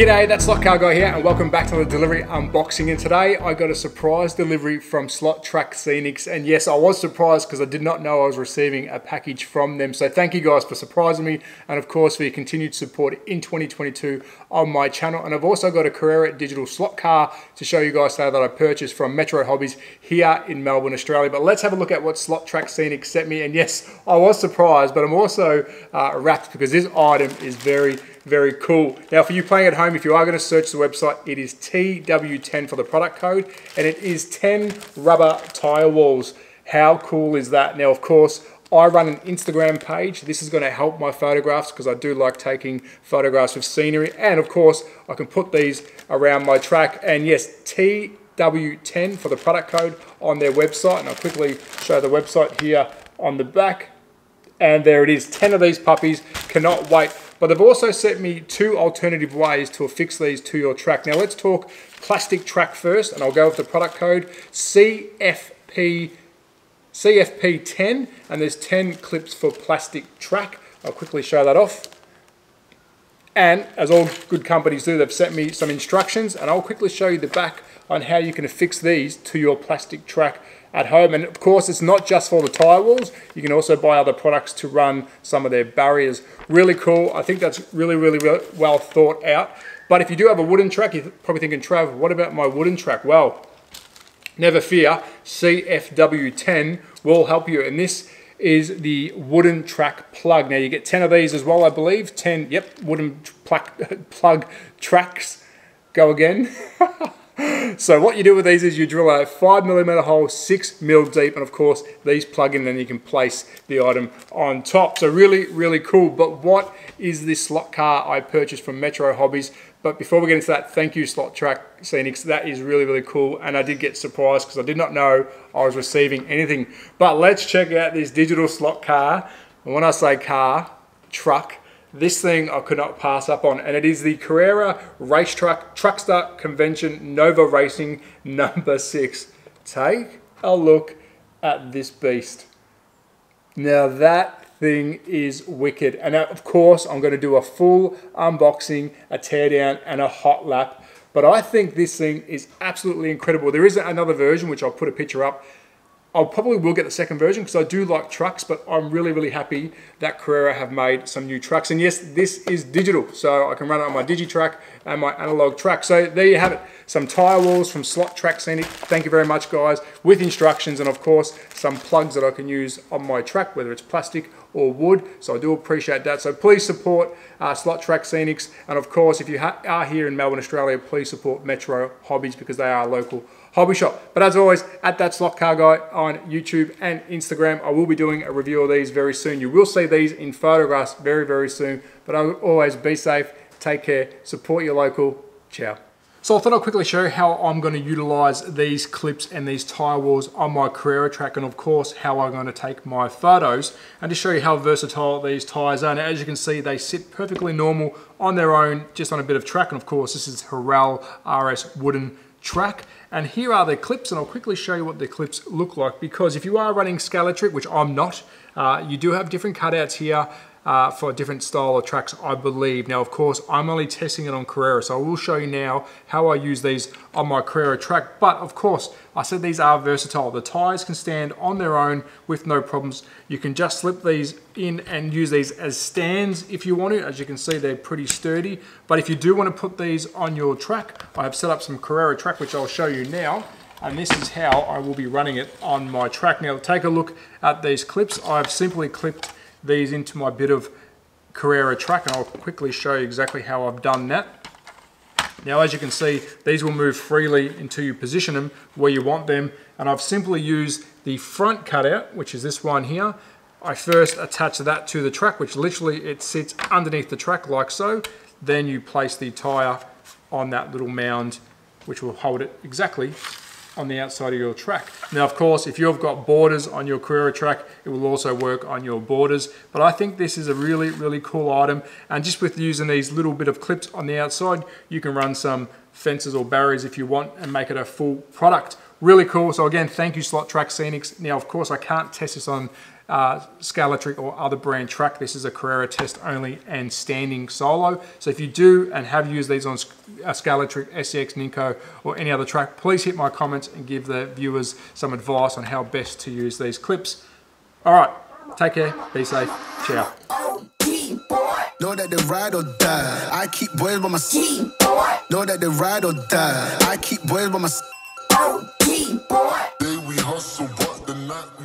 G'day, that's Slot Car Guy here and welcome back to the delivery unboxing. And today I got a surprise delivery from Slot Track Scenics. And yes I was surprised because I did not know I was receiving a package from them. So thank you guys for surprising me and of course for your continued support in 2022 on my channel. And I've also got a Carrera digital slot car to show you guys today that I purchased from Metro Hobbies here in Melbourne, Australia. But let's have a look at what Slot Track Scenics sent me. And yes I was surprised but I'm also uh, wrapped because this item is very very cool. Now for you playing at home, if you are going to search the website, it is TW10 for the product code and it is 10 rubber tire walls. How cool is that? Now of course, I run an Instagram page. This is going to help my photographs because I do like taking photographs of scenery. And of course, I can put these around my track. And yes, TW10 for the product code on their website. And I'll quickly show the website here on the back. And there it is, 10 of these puppies. Cannot wait but they've also sent me two alternative ways to affix these to your track. Now let's talk plastic track first, and I'll go with the product code CFP, CFP10, and there's 10 clips for plastic track. I'll quickly show that off. And as all good companies do, they've sent me some instructions, and I'll quickly show you the back on how you can affix these to your plastic track at home. And of course, it's not just for the tire walls. You can also buy other products to run some of their barriers. Really cool. I think that's really, really, really well thought out. But if you do have a wooden track, you're probably thinking, Trav, what about my wooden track? Well, never fear, CFW10 will help you. And this is the wooden track plug. Now you get 10 of these as well, I believe. 10, yep, wooden plug, plug tracks. Go again. so what you do with these is you drill a five millimeter hole, six mil deep, and of course these plug in and you can place the item on top. So really, really cool. But what is this slot car I purchased from Metro Hobbies? But before we get into that, thank you Slot Track Scenics. That is really, really cool. And I did get surprised because I did not know I was receiving anything. But let's check out this digital slot car. And when I say car, truck, this thing I could not pass up on, and it is the Carrera Racetrack Truckster Convention Nova Racing number six. Take a look at this beast. Now that thing is wicked. And of course, I'm going to do a full unboxing, a teardown, and a hot lap. But I think this thing is absolutely incredible. There is another version, which I'll put a picture up, I probably will get the second version because I do like trucks, but I'm really, really happy that Carrera have made some new trucks. And yes, this is digital, so I can run it on my Digitrack and my analog track. So there you have it, some tire walls from Slot Track Scenic. Thank you very much, guys, with instructions and of course, some plugs that I can use on my track, whether it's plastic or wood. So I do appreciate that. So please support uh, Slot Track Scenics. And of course, if you are here in Melbourne, Australia, please support Metro Hobbies because they are a local hobby shop. But as always, at that slot car guy on YouTube and Instagram, I will be doing a review of these very soon. You will see these in photographs very, very soon. But always be safe, take care, support your local. Ciao. So I thought I'd quickly show you how I'm going to utilize these clips and these tire walls on my Carrera track and of course how I'm going to take my photos and to show you how versatile these tires are. And as you can see they sit perfectly normal on their own just on a bit of track and of course this is Herral RS wooden track. And here are the clips, and I'll quickly show you what the clips look like because if you are running Scalextric, which I'm not, uh, you do have different cutouts here uh, for different style of tracks, I believe. Now, of course, I'm only testing it on Carrera, so I will show you now how I use these on my Carrera track. But of course, I said these are versatile. The tires can stand on their own with no problems. You can just slip these in and use these as stands if you want to. As you can see, they're pretty sturdy. But if you do want to put these on your track, I have set up some Carrera track, which I'll show you now and this is how I will be running it on my track. Now take a look at these clips. I've simply clipped these into my bit of Carrera track and I'll quickly show you exactly how I've done that. Now as you can see, these will move freely until you position them where you want them. And I've simply used the front cutout, which is this one here. I first attach that to the track, which literally it sits underneath the track like so. Then you place the tire on that little mound, which will hold it exactly on the outside of your track. Now, of course, if you've got borders on your Carrera track, it will also work on your borders. But I think this is a really, really cool item. And just with using these little bit of clips on the outside, you can run some fences or barriers if you want and make it a full product. Really cool. So again, thank you Slot Track Scenics. Now, of course, I can't test this on uh, Scalextric or other brand track. This is a Carrera test only and standing solo. So if you do and have used these on uh, Scalextric, SCX, Ninco or any other track, please hit my comments and give the viewers some advice on how best to use these clips. All right, take care, be safe, ciao. Know that they ride or die. I keep boys by my side. Know that they ride or die. I keep boys by my side. Day we hustle, but the night